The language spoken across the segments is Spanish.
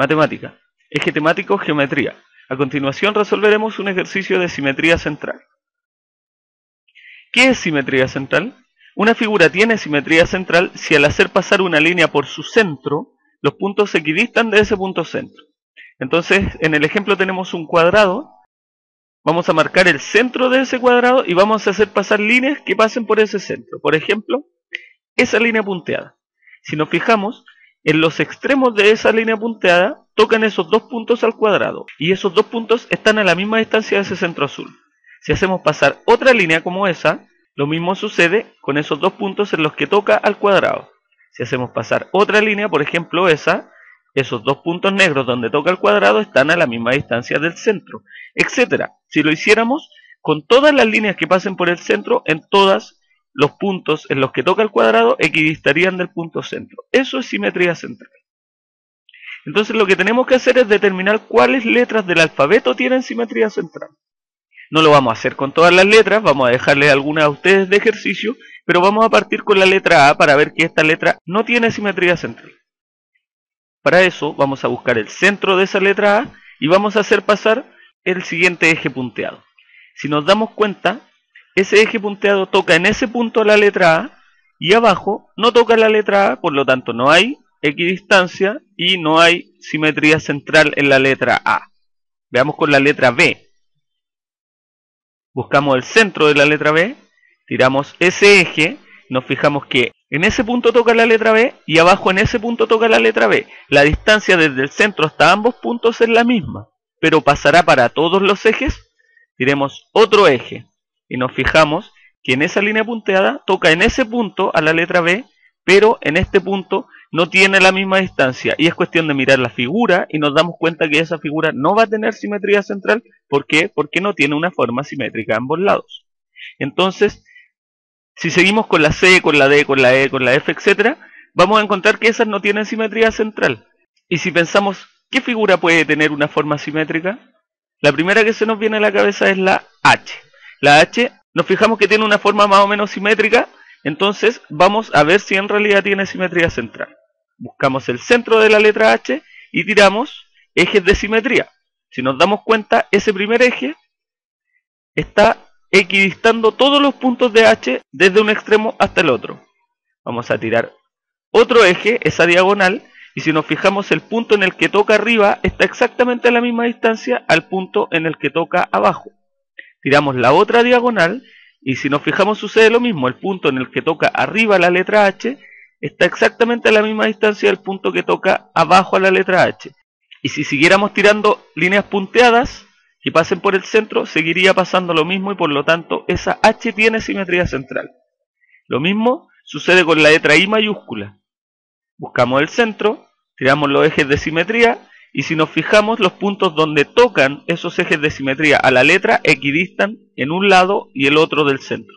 matemática. Eje temático, geometría. A continuación resolveremos un ejercicio de simetría central. ¿Qué es simetría central? Una figura tiene simetría central si al hacer pasar una línea por su centro, los puntos se equidistan de ese punto centro. Entonces, en el ejemplo tenemos un cuadrado, vamos a marcar el centro de ese cuadrado y vamos a hacer pasar líneas que pasen por ese centro. Por ejemplo, esa línea punteada. Si nos fijamos, en los extremos de esa línea punteada tocan esos dos puntos al cuadrado y esos dos puntos están a la misma distancia de ese centro azul. Si hacemos pasar otra línea como esa, lo mismo sucede con esos dos puntos en los que toca al cuadrado. Si hacemos pasar otra línea, por ejemplo esa, esos dos puntos negros donde toca el cuadrado están a la misma distancia del centro, etcétera. Si lo hiciéramos con todas las líneas que pasen por el centro, en todas los puntos en los que toca el cuadrado equidistarían del punto centro. Eso es simetría central. Entonces lo que tenemos que hacer es determinar cuáles letras del alfabeto tienen simetría central. No lo vamos a hacer con todas las letras, vamos a dejarles algunas a ustedes de ejercicio, pero vamos a partir con la letra A para ver que esta letra no tiene simetría central. Para eso vamos a buscar el centro de esa letra A y vamos a hacer pasar el siguiente eje punteado. Si nos damos cuenta, ese eje punteado toca en ese punto la letra A y abajo no toca la letra A, por lo tanto no hay equidistancia y no hay simetría central en la letra A. Veamos con la letra B. Buscamos el centro de la letra B, tiramos ese eje, nos fijamos que en ese punto toca la letra B y abajo en ese punto toca la letra B. La distancia desde el centro hasta ambos puntos es la misma, pero pasará para todos los ejes. Tiremos otro eje, y nos fijamos que en esa línea punteada toca en ese punto a la letra B, pero en este punto no tiene la misma distancia y es cuestión de mirar la figura y nos damos cuenta que esa figura no va a tener simetría central. ¿Por qué? Porque no tiene una forma simétrica a ambos lados. Entonces, si seguimos con la C, con la D, con la E, con la F, etc., vamos a encontrar que esas no tienen simetría central. Y si pensamos, ¿qué figura puede tener una forma simétrica? La primera que se nos viene a la cabeza es la H. La H nos fijamos que tiene una forma más o menos simétrica, entonces vamos a ver si en realidad tiene simetría central. Buscamos el centro de la letra H y tiramos ejes de simetría. Si nos damos cuenta, ese primer eje está equidistando todos los puntos de H desde un extremo hasta el otro. Vamos a tirar otro eje, esa diagonal, y si nos fijamos el punto en el que toca arriba está exactamente a la misma distancia al punto en el que toca abajo tiramos la otra diagonal y si nos fijamos sucede lo mismo, el punto en el que toca arriba la letra H está exactamente a la misma distancia del punto que toca abajo a la letra H. Y si siguiéramos tirando líneas punteadas que pasen por el centro, seguiría pasando lo mismo y por lo tanto esa H tiene simetría central. Lo mismo sucede con la letra I mayúscula. Buscamos el centro, tiramos los ejes de simetría y si nos fijamos, los puntos donde tocan esos ejes de simetría a la letra equidistan en un lado y el otro del centro.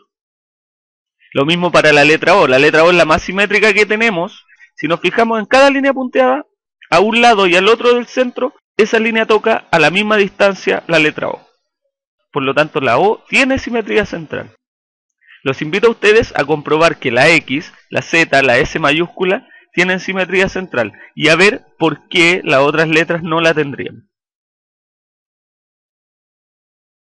Lo mismo para la letra O. La letra O es la más simétrica que tenemos. Si nos fijamos en cada línea punteada, a un lado y al otro del centro, esa línea toca a la misma distancia la letra O. Por lo tanto, la O tiene simetría central. Los invito a ustedes a comprobar que la X, la Z, la S mayúscula tienen simetría central y a ver por qué las otras letras no la tendrían.